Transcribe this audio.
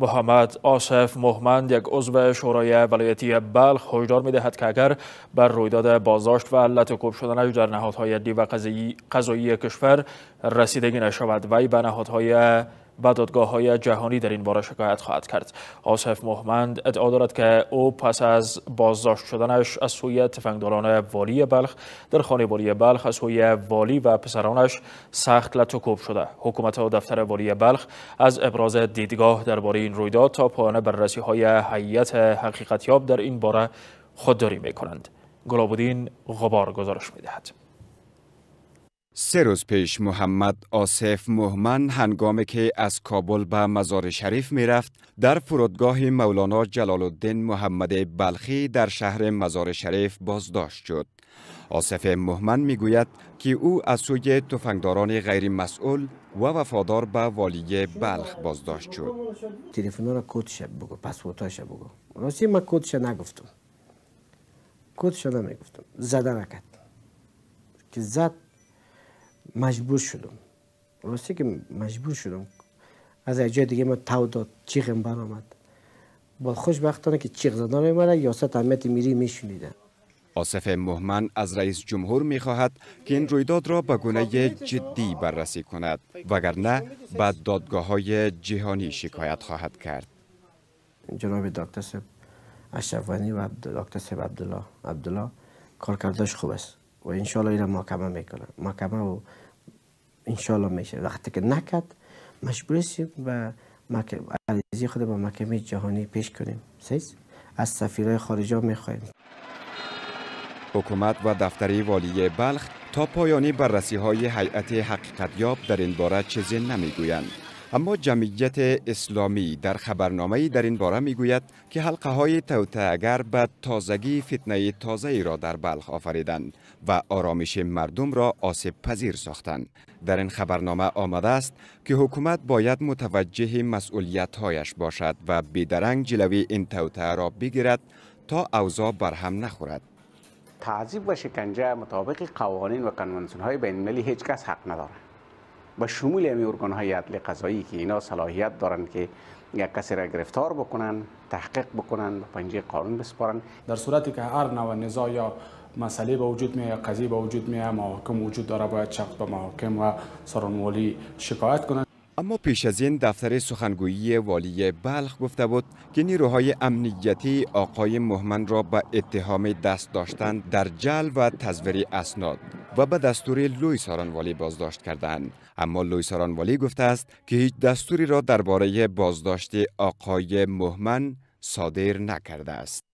محمد آصف محمد یک عضو شورای ولایتی بلخ هشدار می‌دهد که اگر بر رویداد بازداشت و علت کوب شدنش در نهادهای عدلی و قضایی کشور رسیدگی نشود. وی به نهادهای و دادگاه های جهانی در این باره شکایت خواهد کرد. آصف محمد ادعا دارد که او پس از بازداشت شدنش از سوی تفنگداران والی بلخ در خانه والی بلخ از سوی والی و پسرانش سخت لطو شده. حکومت و دفتر والی بلخ از ابراز دیدگاه درباره این رویداد تا پایان بررسی های حقیقت حقیقتیاب در این باره خودداری می کنند گلابودین غبار گزارش می دهد. سه روز پیش محمد آصف مهمن هنگامی که از کابل به مزار شریف می رفت در فرودگاه مولانا جلال الدین محمد بلخی در شهر مزار شریف بازداشت شد. آصف مهمن می گوید که او از سوی تفنگداران غیر مسئول و وفادار به والی بلخ بازداشت شد. تلفن را کودش بگو پاسپورتاش بگو. راستی من کودش نگفتم. کودش نمی‌گفتم. زده نکرد. که زد مجبور شدم. راستی که مجبور شدم. از جای دیگه ما تو داد چیغم برآمد. با خوشبختانه که چیغ زدن مرا یاست امیت میری میشونیده آصف مهمن از رئیس جمهور می‌خواهد که این رویداد را به گونه جدی بررسی کند وگرنه به دادگاه های جهانی شکایت خواهد کرد. جناب دکتر سب اشرفانی و دکتر سب عبدالله عبدالله کارکردش خوب است. و انشالله این محکمه می‌کنه محکمه و انشالله میشه. وقتی که نکد مجبور و عریضی خود به محکمه جهانی پیش کنیم. سیز؟ از سفیرهای خارجه می‌خواهیم حکومت و دفتری والی بلخ تا پایانی بررسی های حقیقت حقیقتیاب در این باره چیزی نمی‌گویند. اما جمعیت اسلامی در خبرنامه در این باره می گوید که حلقه های توتعگر به تازگی فتنه تازه را در بلخ آفریدند و آرامش مردم را آسیب پذیر ساختند. در این خبرنامه آمده است که حکومت باید متوجه مسئولیت هایش باشد و بیدرنگ جلوی این توتعه را بگیرد تا اوضاع برهم نخورد. تعذیب و شکنجه مطابق قوانین و کنونسیون های بین المللی هیچ کس حق نداره. با شمول امی ارگان های عدل قضایی که اینا صلاحیت دارند که یک کسی را گرفتار بکنن تحقیق بکنن به پنجه قانون بسپارن. در صورتی که هر نوع نزاع یا مسئله به وجود میاد قضیه به وجود میاد محاکم وجود داره باید شخص به محاکم و سرانوالی شکایت کنند اما پیش از این دفتر سخنگویی والی بلخ گفته بود که نیروهای امنیتی آقای مهمن را به اتهام دست داشتن در جل و تزویر اسناد و به دستور لوی سارانوالی بازداشت کردند. اما لوی سارانوالی گفته است که هیچ دستوری را درباره بازداشت آقای مهمن صادر نکرده است.